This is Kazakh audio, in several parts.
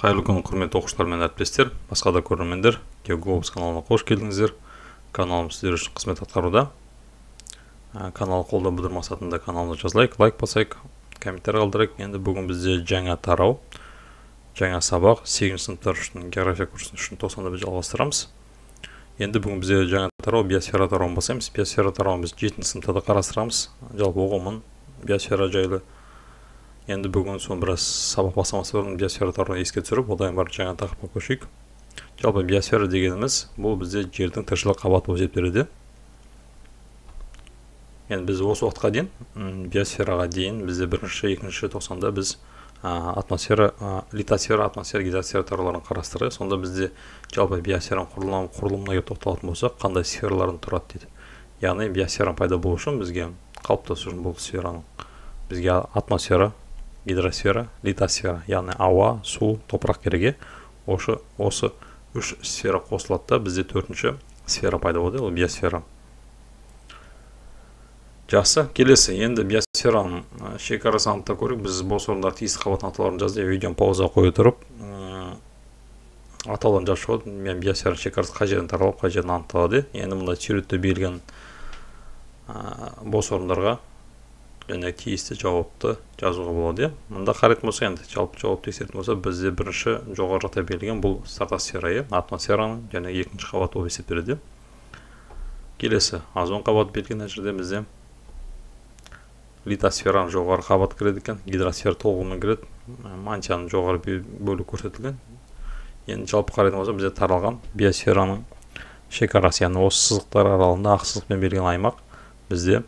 қайырлы күн құрметті оқушылар мен әріптестер. Басқа да көрермендер геоглобус каналына қош келдіңіздер. Каналым сіздер үшін қызмет атқаруда. Ә, канал қолдау білдіру мақсатында каналымызды жазылайық лайк басайық комментарий қалдырайық. Енді бүгін бізде жаңа тарау жаңа сабақ. Сегізінші сыныптар үшін география курсы үшін тоқсанда біз жалғастырамыз. Енді бүгін бізде жаңа тарау биосфера тарауын бастаймыз. Биосфера тарауын біз жетінші сыныпта да қарастырамыз. Жалпы ұғымын биосфера жайлы енді бүгін соны біраз сабақ бастамас бұрын биосфера туралы еске түсіріп одан барып жаңа тақырыпқа көшейік жалпы биосфера дегеніміз бұл бізде жердің тіршілік қабаты болып есептеледі енді біз осы уақытқа дейін биосфераға дейін бізде бірінші екінші тоқсанда біз ә, атмосфера ә, литосфера атмосфера гидросфера тарауларын қарастырдық сонда бізде жалпы биосфераның құрылым, құрылымына келіп тоқталатын болсақ қандай сфералардан тұрады дейді яғни биосфераның пайда болу үшін бізге қалыптасу үшін бұл сфераның бізге атмосфера гидросфера литосфера яғни ауа су топырақ кереге. Осы осы үш сфера қосылады да бізде төртінші сфера пайда болады ол биосфера. Жақсы келесі. Енді биосфераның шекарасын анықтап көрейік. Біз бос орындар тиісті қабат атауларын жазды. Видеоны пауза қоя тұрып атауларын жазып шығады мен биосфера шекарасы қай жерден таралып қай жерден анықталады. Енді мында суретте берілген бос орындарға және тиісті жауапты жазуға болады иә мында қарайтын болсақ енді жалпы жауап тексеретін болса бізде бірінші жоғары жақта берілген бұл стратосфера иә атмосфераның және екінші қабат болып есептеледі келесі озон қабаты берілген мына жерде бізде литосфераның жоғары қабаты кіреді екен гидросфера толығымен кіреді мантияның жоғары бөлігі көрсетілген енді жалпы қарайтын болсақ бізде таралған биосфераның шекарасы яғни осы сызықтар аралығында ақ сызықпен берілген аймақ бізде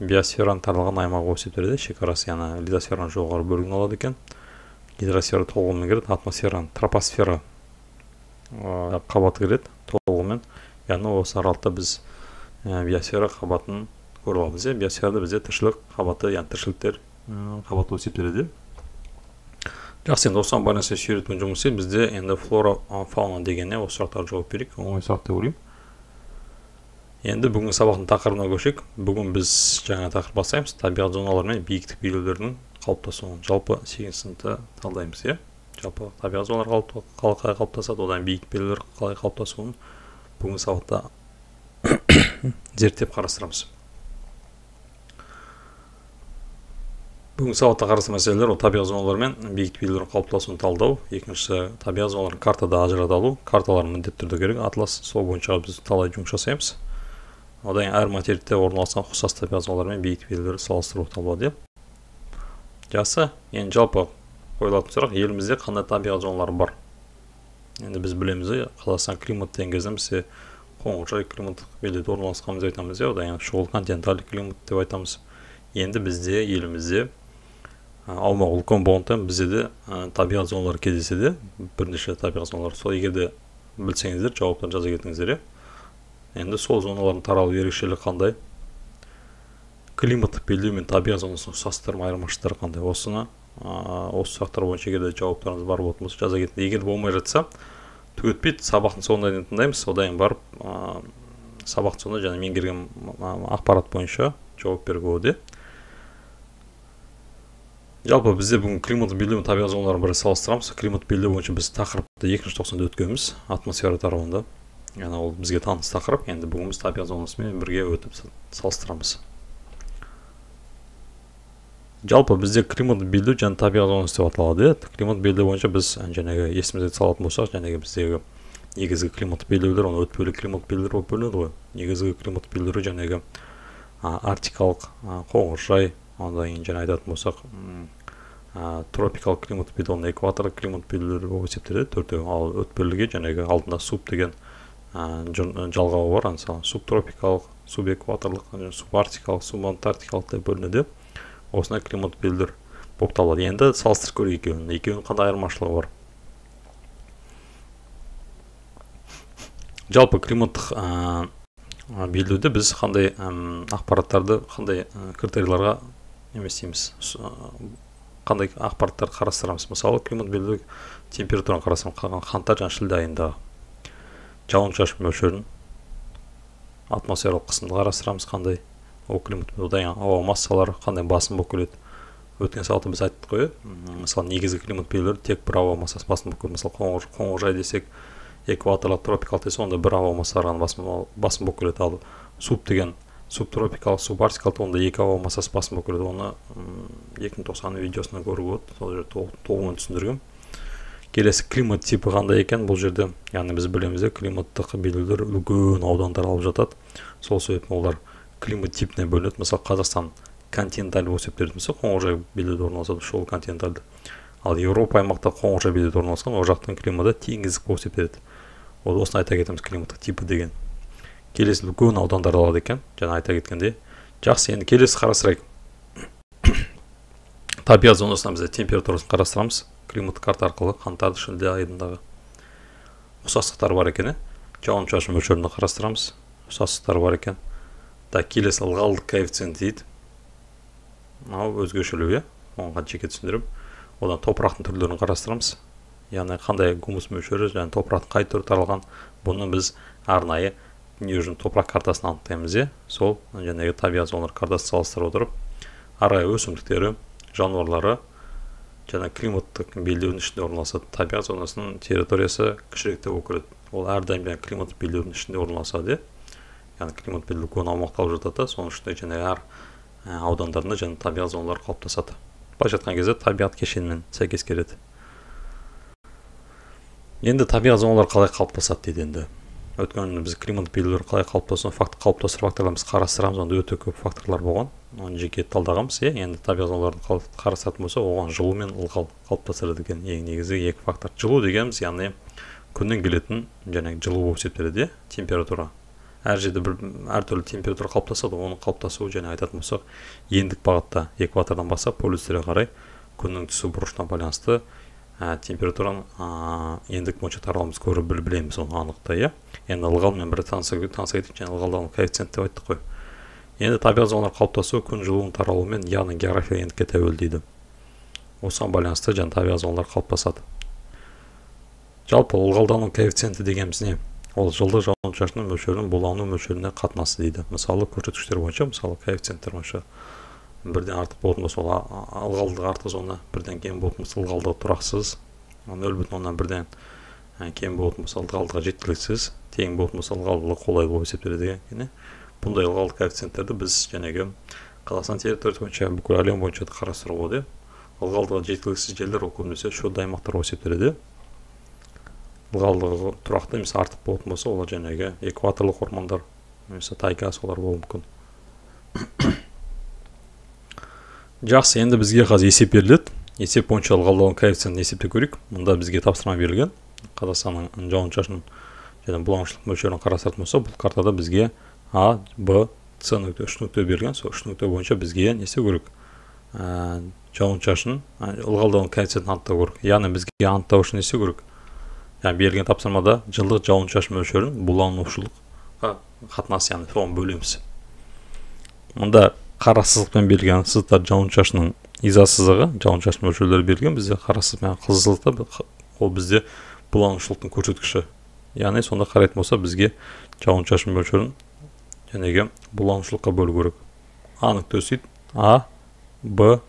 биосфераның таралған аймағы болып есептеледі шекарасы яғни литосфераның жоғары бөлігін алады екен. Гидросфера толығымен кіреді атмосфераның тропосфера қабаты кіреді толығымен. Яғни осы аралықта біз биосфера қабатын көріп аламыз. Иә биосферада бізде тіршілік қабаты яғни тіршіліктер қабаты болып есептеледі жақсы енді осыған байланысты суретпен жұмыс істейді бізде енді флора фауна дегеніне осы сұрақтарға жауап берейік. Оңай сұрақ деп ойлаймын. Енді бүгінгі сабақтың тақырыбына көшейік. Бүгін біз жаңа тақырып бастаймыз. Табиғат зоналары мен биіктік белгілердің қалыптасуын. Жалпы сегізінші сыныпта талдаймыз иә? Жалпы табиғат зоналар қалай қалыптасады одан биіктік белгілер қалай қалыптасуын бүгінгі сабақта зерттеп қарастырамыз. Бүгінгі сабақта қарастырған мәселелер ол табиғат зоналары мен биіктік белгілердің қалыптасуын талдау. Екіншісі табиғат зоналарын картада ажырата алу карталар міндетті түрде керек. Атлас сол бойынша біз талай жұмыс жасаймыз. Одан әр материкте орналасқан ұқсас табиғат зоналары мен биіктік белгілерді салыстыру табылады иә жақсы енді жалпы қойылатын сұрақ елімізде қандай табиғат зоналары бар? Енді біз білеміз қазақстан климат деген бізде қоңыржай климаттық белдеуде орналасқанын біз айтамыз иә одан кейін шұғыл континентальды климат деп айтамыз. Енді бізде елімізде аумағы үлкен болғандықтан бізде де табиғат зоналары кездеседі. Бірнеше табиғат зоналары. Сол егер де білсеңіздер жауаптар жаза кетіңіздер иә. Енді сол зоналардың таралу ерекшелігі қандай? Климаттық белдеу мен табиғат зонасының ұқсастықтары мен айырмашылықтары қандай? Осыны осы сұрақтар бойынша егер де жауаптарыңыз бар болатын болса жаза кетіңіз. Егер болмай жатса түк өтпейді сабақтың соңына дейін тыңдаймыз. Одан кейін барып сабақтың соңында және меңгерген ақпарат бойынша жауап беруге болады жалпы бізде бүгін климаттық белдеу мен табиғат зоналарын бір салыстырамыз. Климаттық белдеу бойынша біз тақырыпты екінші тоқсанда өткенбіз атмосфера тарауында. Яғни ол бізге таныс тақырып. Енді бүгін біз табиғат зонасымен бірге өтіп салыстырамыз. Жалпы бізде климат белдеу және табиғат зонасы деп аталады иә? Климат белдеу бойынша біз жаңағы есімізге салатын болсақ жаңағы біздегі негізгі климаттық белдеулер оны өтпелі климат белдеулер болып бөлінеді ғой. Негізгі климат белдеулері жаңағы арктикалық қоңыржай одан кейін жаңа айтатын болсақ тропикалық климат белдеу экваторлық климат белдеулері болып есептеледі төртеуі. Ал өтпеліге жаңағы алдында суп деген жалғауы бар. Мысалы субтропикалық субэкваторлық субарктикалық субантарктикалық деп бөлінеді осындай климат белдер болып табылады енді салыстырып көрейік екеуін екеуінің қандай айырмашылығы бар? Жалпы климаттық белдеуде біз қандай ақпараттарды қандай критерийларға неме істейміз қандай ақпараттарды қарастырамыз? Мысалы климат белдеу температураны қарасам қаңтар және шілде айындағы жауын шашын мөлшерін атмосфералық қысымды қарастырамыз қандай ол климат одан ауа массалары қандай басым болып келеді өткен сабақта біз айттық қой мысалы негізгі климат белгілері тек бір ауа массасы басым болып келеді мысалы қоңыр, қоңыржай десек экваторлық тропикалық десе онда бір ауа массасы ғана басым, басым болып келеді ал суб деген субтропикалық субарктикалық онда екі ауа массасы басым болып келеді оны екі мың тоқсан видеосынан көруге болады сол жерде толығымен түсіндіргенмін келесі климат типі қандай екен? Бұл жерде яғни біз білеміз де климаттық белгілер үлкен аудандар алып жатады. Сол себептен олар климат типіне бөлінеді. Мысалы қазақстан континенталь болып есептеледі мысалы қоңыржай белдеуде орналасады шол континентальды ал еуропа аймақта қоңыржай белдеуде орналасқан ол жақтың климаты теңіздік болып есептеледі. Ол осыны айта кетеміз климаттық типі деген. Келесі үлкен аудандарды алады екен. Жаңа айта кеткендей. Жақсы енді келесі қарастырайық. Табиғат зонасына біз температурасын қарастырамыз. Климат карта арқылы қаңтар шілде айындағы ұқсастықтар бар екен иә жауын шашын мөлшерін қарастырамыз. Ұқсастықтар бар екен. Так келесі ылғалдық коэффициент дейді. Мынау өзгешелеу иә? Оған жеке түсіндіремін одан топырақтың түрлерін қарастырамыз. Яғни қандай гумус мөлшері және топырақтың қай түрі таралған бұны біз арнайы дүниежүзінің топырақ картасын анықтаймыз иә? Сол жаңағы табиғат зоналар картасын салыстыра отырып ары қарай өсімдіктері жануарлары және климаттық белдеудің ішінде орналасады. Табиғат зонасының территориясы кішірек болып келеді ол әрдайым жаңағы климаттық белдеудің ішінде орналасады иә. Яғни климат белдеу үлкен аумақты алып жатады соның ішінде жаңағы әр аудандарында және табиғат зоналары қалыптасады. Былайша айтқан кезде табиғат кешенімен сәйкес келеді. Енді табиғат зоналары қалай қалыптасады дейді енді. Өйткені біз климат белгілері қалай қалыптасу факт қалыптастыру факторларын біз қарастырамыз онда өте көп факторлар болған. Оны жеке талдағанбыз иә. Енді табиғат зоналарын қарастыратын болсақ оған жылу мен ылғал қалыптастырады екен. Ең негізгі екі фактор жылу дегеніміз яғни күннен келетін жаңағы жылу болып есептеледі иә температура. Әр жерде бір әртүрлі температура қалыптасады оның қалыптасуы және айтатын болсақ ендік бағытта экватордан бастап полюстерге қарай күннің түсу бұрышына байланысты ә, температураны ә, ендік бойынша таралуымыз көріп біл, білеміз оны анықтай иә. Енді ылғалмен бір таныса кетейік және ылғалдану коэффициент деп айттық қой. Енді табиғат зоналар қалыптасуы күн жылуының таралуымен яғни география ендікке тәуелді дейді. Осыған байланысты және табиғат зоналар қалыптасады. Жалпы ылғалдану коэффициенті дегеніміз не? Ол жылдық жауын шашынның мөлшерінің булану мөлшеріне қатынасы дейді. Мысалы көрсеткіштер бойынша мысалы коэффициенттер бойынша бірден артық болатын болса ол ылғалдығы артық зона бірден кем болатын болса ылғалдығы тұрақсыз. Нөл бүтін оннан бірден кем болатын болса ылғалдығы жеткіліксіз. Тең болатын болса ылғалдылығы қолайлы болып есептеледі екен бұндай ылғалдық коэффициенттерді біз жәнегі қазақстан территориясы бойынша бүкіл әлем бойынша қарастыруға болады ылғалдығы жеткіліксіз жерлер ол көбінесе шөлді аймақтар болып есептеледі ылғалдығы тұрақты немесе артық болатын болса ол жәнегі экваторлық ормандар немесе тайга солар болуы мүмкін. Жақсы енді бізге қазір есеп беріледі. Есеп бойынша ылғалдану коэффициентін есептеп көрейік. Мұнда бізге тапсырма берілген. Қазақстанның жауын шашын және бұлаңшылық мөлшерін қарастыратын болса бұл картада бізге а б с нүкте үш нүкте берілген сол үш нүкте бойынша бізге не істеу керек жауын шашын ылғалдану коэффициентін анықтау керек яғни бізге анықтау үшін не істеу керек яғни берілген тапсырмада жылдық жауын шашын мөлшерін буланушылыққа қатынасы яғни соған бөлеміз мұнда қара сызықпен берілген сызықтар жауын шашынның иза сызығы жауын шашын мөлшерлері берілген бізде қара сызықпен қызыл сызықта ол бізде буланушылықтың көрсеткіші яғни сонда қарайтын болса бізге жауын шашын мөлшерін жәнегі буланушылыққа бөлу керек. А дейді а б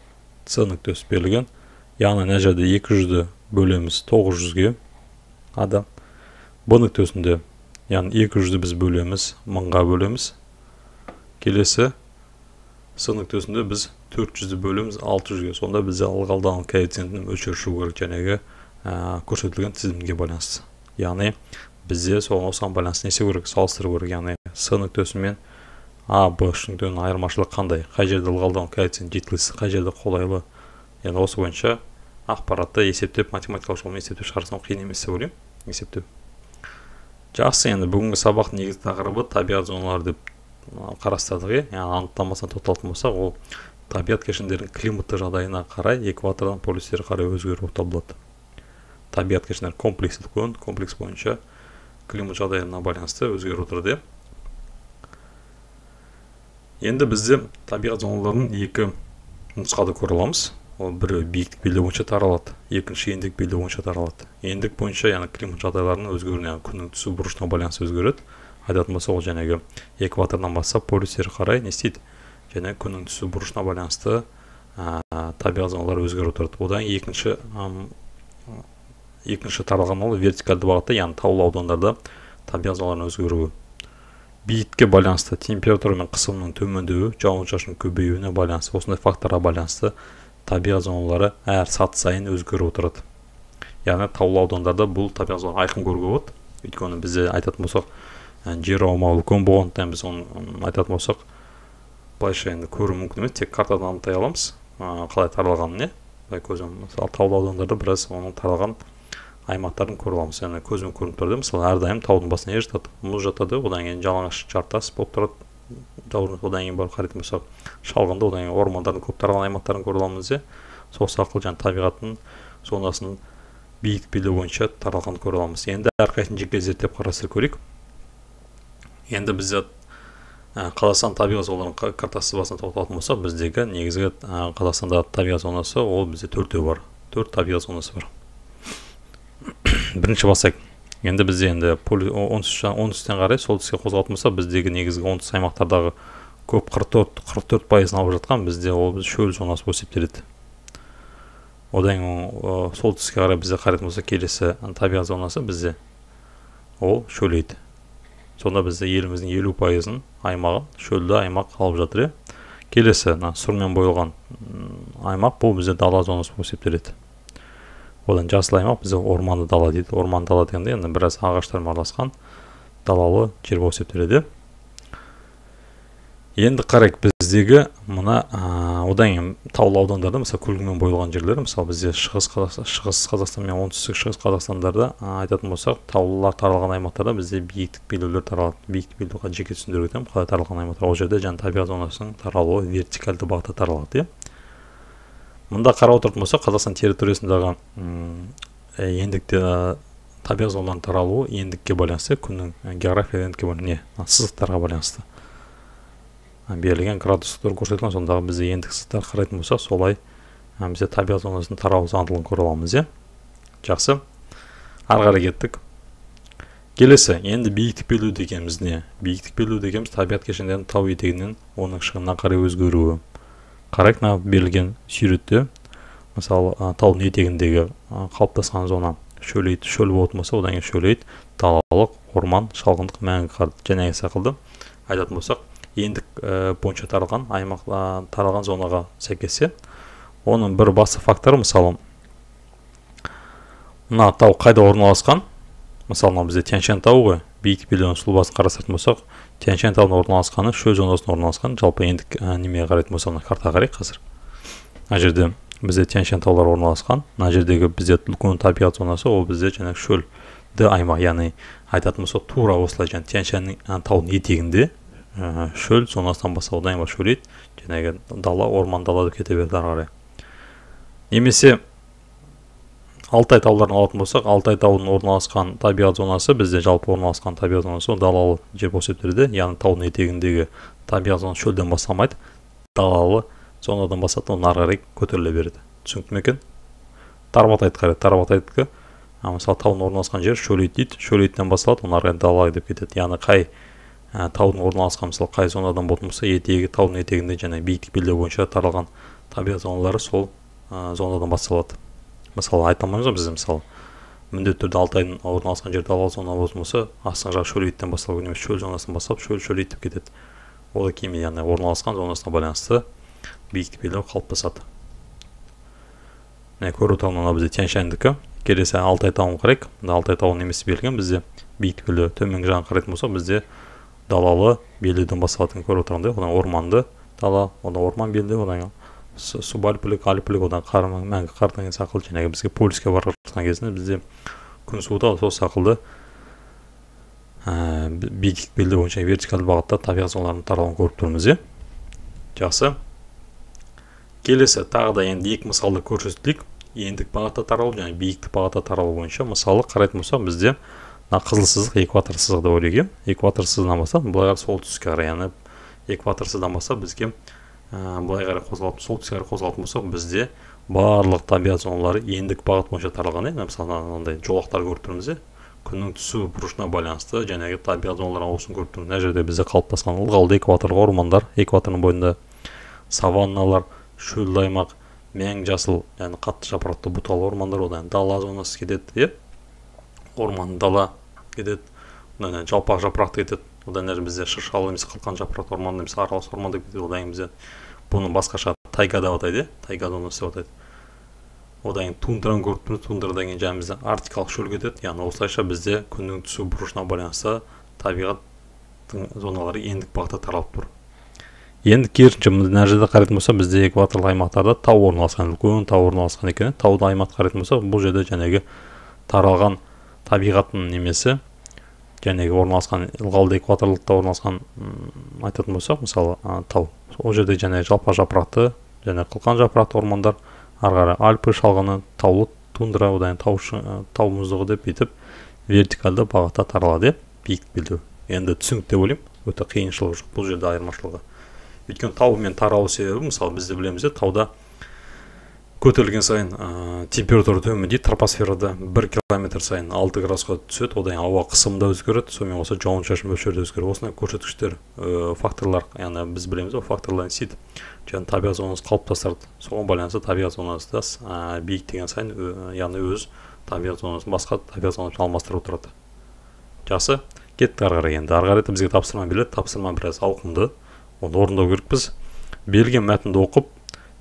с нүктесі берілген. Яғни мына жерде екі жүзді бөлеміз тоғыз жүзге. Адам б нүктесінде яғни екі жүзді біз бөлеміз мыңға бөлеміз. Келесі с нүктесінде біз 400-ді бөлеміз 600-ге сонда бізде ылғалдану коэффициентінің мөлшері шығу керек. Көрсетілген тізімге байланысты. Яғни бізде с нүктесі мен а б нүктенің айырмашылығы қандай? Қай жерде ылғалдану коэффициенті жеткіліксіз қай жерде қолайлы? Енді осы бойынша ақпаратты есептеп математикалық жолмен есептеп шығарсам қиын емес деп ойлаймын. Есептеу жақсы енді бүгінгі сабақтың негізгі тақырыбы табиғат зоналары деп қарастырдық иә яғни анықтамасына тоқталатын болсақ ол табиғат кешендерінің климаттық жағдайына қарай экватордан полюстерге қарай өзгеру табылады. Табиғат кешендері комплексі үлкен комплекс бойынша климат жағдайына байланысты өзгеріп отырады иә енді бізде табиғат зоналарын екі нұсқада көре аламыз. Ол бірі биіктік белдеу бойынша таралады екінші ендік белдеу бойынша таралады. Ендік бойынша яғни климат жағдайларының өзгеруіне күннің түсу бұрышына байланысты өзгереді. Айтатын болса ол жаңағы экватордан бастап полюстерге қарай не істейді? Және күннің түсу бұрышына байланысты табиғат зоналары өзгеріп отырады. Одан екінші екінші таралған ол вертикальды бағытта яғни таулы аудандарда табиғат зоналарының өзгеруі биіктікке байланысты температура мен қысымның төмендеуі жауын шашын көбеюіне байланысты осындай факторға байланысты табиғат зоналары әр саты сайын өзгеріп отырады. Яғни таулы аудандарда бұл табиғат зоналары айқын көруге болады. Өйткені бізде айтатын болсақ жер аумағы үлкен болғандықтан біз оны айтатын болсақ былайша енді көру мүмкін емес тек картадан анықтай аламыз. Қалай таралғанын иә былай көзбен мысалы таулы аудандарда біраз оның таралған аймақтарын көре аламыз яғни көзбен көрініп тұр мысалы әрдайым таудың басына жер жатады мұз жатады. Одан кейін жалаңаш жартас болып тұрады. Одан кейін барып қарайтын болсақ шалғында одан кейін ормандардың көп таралған аймақтарын көре аламыз иә сол арқылы жаңағы табиғаттың зонасын биік белдеу бойынша таралғанын көре аламыз. Енді әрқайсысын жеке зерттеп қарастырып көрейік. Енді бізде қазақстан табиғат зоналарының картасы басына тоқталатын болсақ біздегі негізгі қазақстандағы табиғат зонасы ол бізде төртеу бар. Төрт табиғат зонасы бар. бірінші бастайық енді бізде енді оңтүстіктен қарай солтүстікке қозғалатын болсақ біздегі негізгі оңтүстік аймақтардағы көп қырық төрт қырық төрт пайызын алып жатқан бізде ол шөл зонасы болып есептеледі. Одан кейін солтүстікке қарай бізде қарайтын болсақ келесі табиғат зонасы бізде. Ол шөлейт сонда бізде еліміздің елу пайызын аймағын шөлді аймақ алып жатыр иә. Келесі мына сұрмен боялған аймақ бұл бізде дала зонасы болып есептеледі. Одан жасыл аймақ бізде орманды дала дейді орманды дала дегенде енді біраз ағаштармен араласқан далалы жер болып есептеледі. Енді қарайық біздегі мына одан кейін таулы аудандарда мысалы көлгімен бойылған жерлер мысалы бізде шығыс қазақстан шығыс қазақстан мен оңтүстік шығыс қазақстандарда айтатын болсақ таулылар таралған аймақтарда бізде биіктік белдеулер таралады. Биіктік белдеу жеке түсіндіріп өтемін қалай таралған аймақтар? Ол жерде жаңағы табиғат зонасының таралуы вертикальды бағытта таралады иә. Мында қарап отыратын болсақ қазақстан территориясындағы ендікте табиғат зоналарының таралуы ендікке байланысты күннің география ендікке не сызықтарға байланысты. Берілген градустар көрсетілген сондағы бізде ендік сызықтар қарайтын болсақ солай бізде табиғат зонасының таралу заңдылығын көре аламыз иә. Жақсы. Ары қарай кеттік. Келесі енді биіктік белдеу дегеніміз не? Биіктік белдеу дегеніміз табиғат кешендерінің тау етегінен оның шығынына қарай өзгеруі. Қарайық мына берілген суретте мысалы таудың етегіндегі қалыптасқан зона шөлейт шөл болатын болса одан кейін шөлейт далалық орман шалғындық мәңгі қар жаңағы секілді. Айтатын болсақ ендік ә, бойынша таралған аймақ таралған зонаға сәйкессе оның бір басты факторы мысалы мына тау қайда орналасқан? Мысалы мына бізде тянь шань тауы ғой. Биік белдеудің сұлу басын қарастыратын болсақ тянь шань тауының орналасқаны шөл зонасында орналасқан жалпы ендік немеге қарайтын болсақ мына картаға қарайық қазір. Мына жерде бізде тянь шань таулары орналасқан мына жердегі бізде үлкен табиғат зонасы ол бізде жаңағы шөлді аймақ яғни айтатын болсақ тура осылай жаңағы тянь шань таудың етегінде шөл сонан бастап одан кейін шөлейді жаңағы дала орман дала деп кете береді ары қарай. Немесе алтай тауларын алатын болсақ алтай тауының орналасқан табиғат зонасы бізде жалпы орналасқан табиғат зонасы далалы жер болып есептеледі яғни таудың етегіндегі табиғат зонасы шөлден басталмайды. Далалы зонадан басталады оны ары қарай көтеріле береді. Түсінікті ме екен? Тарбатайды қарайды тарбатайдікі мысалы таудың орналасқан жер шөлейт дейді. Шөлейттен басталады оны ары қарай дала деп кетеді. Яғни қай ә, таудың орналасқан мысалы қай зонадан болатын болса етегі таудың етегінде және биіктік белдеу бойынша таралған табиғат зоналары сол ә, зонадан басталады. Мысалы айта алмаймыз ғой біз мысалы міндетті түрде алтайдың орналасқан жер далалы зона болатын болса астыңғы жағы шөлейттен басталу керек емес шөл зонасынан бастап шөл шөлейт деп кетеді. Ол кейін яғни орналасқан зонасына байланысты биіктік белдеу қалыптасады. Міне көріп отырған мынау бізде тянь шаньдікі келесі алтай тауын қарайық. Мына алтай тауы немесе берілген бізде биіктік белдеу төменгі жағын қарайтын болсақ бізде далалы белдеуден басталатынын көріп отырғандай одан орманды дала одан орман белдеу одан субальпілік альпілік одан мәңгі қар деген сақылды. Жаңағы бізге полюске бара жатқан кезінде бізде күн суытады сол сақылды ә, биіктік белдеу бойынша вертикалды бағытта табиғат зоналарының таралуын көріп тұрмыз иә жақсы. Келесі тағы да енді екі мысалды көрсетейік ендік бағытта таралу және биіктік бағытта таралу бойынша мысалы қарайтын болсақ бізде мына қызыл сызық экватор сызығы деп ойлайық иә экватор сызығынан бастап былай қарай солтүстікке қарай яғни экватор сызығынан бастап бізге ә, былай қарай қозғалып солтүстікке қарай қозғалатын болсақ бізде барлық табиғат зоналары ендік бағыт бойынша таралған иә мысалы мынандай жолақтар көріп тұрмыз иә. Күннің түсу бұрышына байланысты жаңағы табиғат зоналар ауысуын көріп тұрмыз. Мына жерде бізде қалыптасқан ылғалды экваторлық ормандар экватордың бойында саванналар шөлді аймақ мәң жасыл яғни қатты жапырақты бұталы ормандар одан дала зонасы кетеді иә. Орман дала кетеді жалпақ жапырақты кетеді. Одан әрі бізде шыршалы емес қылқан жапырақты орман емес аралас орман деп кетеді одан кейін бізде. Бұны басқаша тайга деп атайды иә? Тайга зонасы деп атайды. Одан кейін тундраны көріп тұрмыз тундрадан кейін жаңағы бізде арктикалық шөл кетеді. Яғни осылайша бізде күннің түсу бұрышына байланысты табиғаттың зоналары ендік бағытта таралып тұр. Енді керісінше мына жерде қарайтын болсақ бізде экваторлық аймақтарда тау орналасқан үлкен тау орналасқан екен. Тауды аймаққа қарайтын болсақ бұл жерде жаңағы таралған табиғаттың немесі жаңағы орналасқан ылғалды экваторлықта орналасқан айтатын болсақ мысалы тау. Ол жерде жаңағы жалпақ жапырақты және қылқан жапырақты ормандар ары қарай альпы шалғыны таулы тундра одан кейін тау мұздығы деп бүйтіп вертикальды бағытта таралады. Иә биік белдеу. Енді түсінікті деп ойлаймын. Өте қиыншылығы жоқ бұл жерде айырмашылығы. Өйткені тау мен таралу себебі мысалы біз де білеміз тауда көтерілген сайын ә, температура төмендейді тропосферада бір километр сайын алты градусқа түседі. Одан кейін ауа қысымы да өзгереді. Сонымен қоса жауын шашын мөлшері де өзгереді. Осындай көрсеткіштер ә, факторлар яғни біз білеміз ғой факторлар сөйтіп және табиғат зонасы қалыптастырды соған байланысты табиғат зонасы да ә, биіктеген сайын яғни өз табиғат зонасын басқа табиғат зонасын алмастырып отырады. Жақсы. Кеттік ары қарай енді. Ары қарай бізге тапсырма беріледі. Тапсырма біраз ауқымды. Оны орындау керекпіз. Берілген мәтінді оқып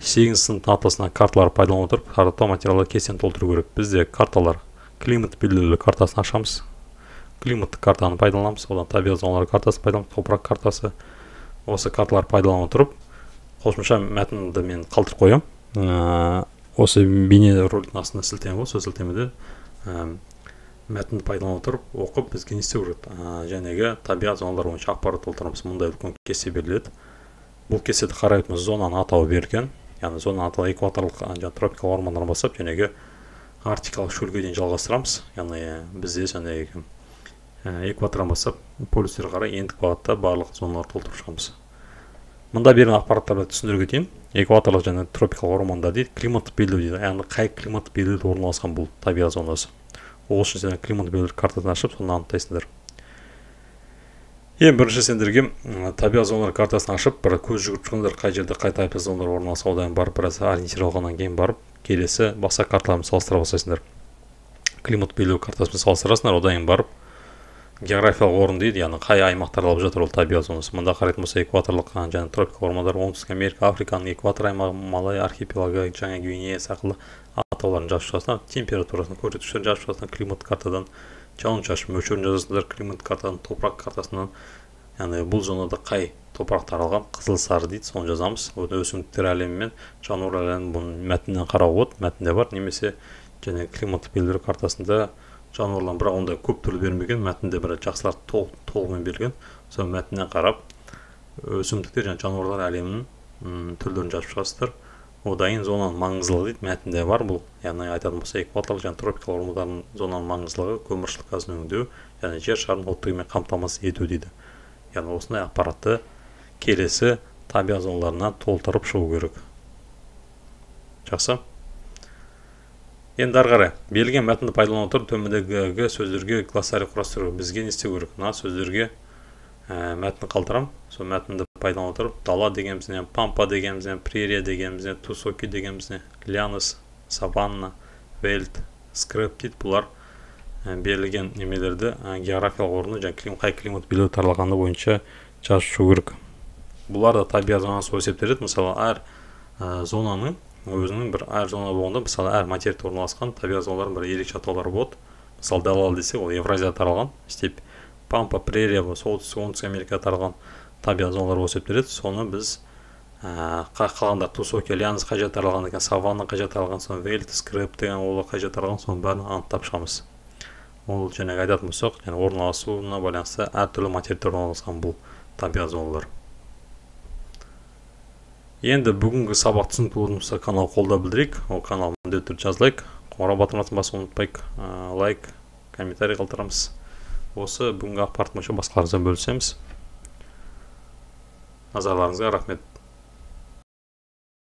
сегізінші сынып атласынан карталар пайдалана отырып тарату материалды кестені толтыру керек. Бізде карталар климат белгілеулі картасын ашамыз. Климаттық картаны пайдаланамыз одан табиғат зоналары картасын пайдаланамыз топырақ картасы осы карталарды пайдалана отырып қосымша мәтінді мен қалдырып қоямын. Осы бейне роликтің астында сілтеме бар сол сілтемеде мәтінді пайдалана отырып оқып бізге не істеу керек? Жәнегі табиғат зоналары бойынша ақпарат толтырамыз. Мұндай үлкен кесте беріледі. Бұл кестеде қарайтын зонаның атауы берілген. Яғни атауы экваторлық және тропикалық ормандардан бастап жәнегі арктикалық шөлге дейін жалғастырамыз. Яғни бізде жаңағы экватордан бастап полюстерге қарай ендік бағытта барлық зоналарды толтырып шығамыз. Мында берген ақпараттарды түсіндіре кетейін. Экваторлық және тропикалық ормандар дейді климаттық белдеу дейді. Яғни қай климаттық белдеуде орналасқан бұл табиғат зонасы. Ол үшін сен климат белгілер картасын ашып соны анықтайсыңдар. Ең бірінші сендерге табиғат зоналар картасын ашып бір көз жүгіріп шығыңдар қай жерде қай табиғат зоналар орналасқан одан барып біраз ориентир алғаннан кейін барып келесі басқа карталармен салыстыра бастайсыңдар. Климат белгілеу картасымен салыстырасыңдар одан кейін барып географиялық орын дейді яғни қай аймақтарда алып жатыр ол табиғат зонасы. Мында қарайтын болсақ экваторлық және тропикалық ормандар оңтүстік америка африканың экватор аймағы малай архипелагы жаңа гвинея сақылы атауларын жазып шығасыңдар температурасын көрсеткіштерін жазып шығасыңдар климат картадан жауын шашын мөлшерін жазасыңдар климат картадан топырақ картасынан яғни бұл зонада қай топырақ таралған қызыл сары дейді соны жазамыз. Өсімдіктер әлемі мен жануарлар әлемін бұны мәтіннен қарауға болады. Мәтінде бар. Немесе және климаттық белгілер картасында жануарлар бірақ ондай көп түрлі бермеген мәтінде бір жақсылар толығымен берген сол мәтіннен қарап өсімдіктер және жануарлар әлемінің түрлерін жазып шығасыздар. Одан кейін зонаның маңыздылығы дейді мәтінде бар бұл яғни айтатын болсақ экваторлық және тропикалық ормандардың зонаның маңыздылығы көміршілік газын өңдеу және жер шарын оттегімен қамтамасыз ету дейді яғни осындай ақпаратты келесі табиғат зоналарына толтырып шығу керек жақсы енді ары қарай берілген мәтінді пайдалана отырып төмендегі сөздерге глоссарий құрастыру бізге не істеу керек мына сөздерге ә, мәтін қалдырамын сол мәтінді пайдалана отырып дала дегенімізіне пампа дегенімізіне прерия дегенімізіне тусоки дегенімізіне лянос саванна вельт скреп дейді бұлар берілген немелерді географиялық орны және клим, қай климат белгілеу таралғаны бойынша жазып шығу керек бұлар да табиғат зонасы болып есептеледі мысалы әр ә, зонаның өзінің бір әр зона болғанда мысалы әр материкте орналасқан табиғат зоналарының бір ерекше атаулары болады мысалы далал десек ол евразияда таралған степь пампа прерия солтүстік оңтүстік америкада таралған табиғат зоналар болып есептеледі соны біз ә, қалғандар тусоки лянс қай жерде таралған екен? Саванна қай жерде таралған соны вельт скреп деген олар қай жерде таралған соның бәрін анықтап шығамыз ол жаңағы айтатын болсақ және орналасуына байланысты әртүрлі материкте орналасқан бұл табиғат зоналар енді бүгінгі сабақ түсінікті болса канал қолдау білдірейік. Ол канал міндетті түрде жазылайық. Қоңырау батырмасын басуды ұмытпайық. Лайк комментарий қалдырамыз осы бүгінгі ақпарат бойынша басқаларыңызбен бөлісеміз. Nazarlarınıza rəhmət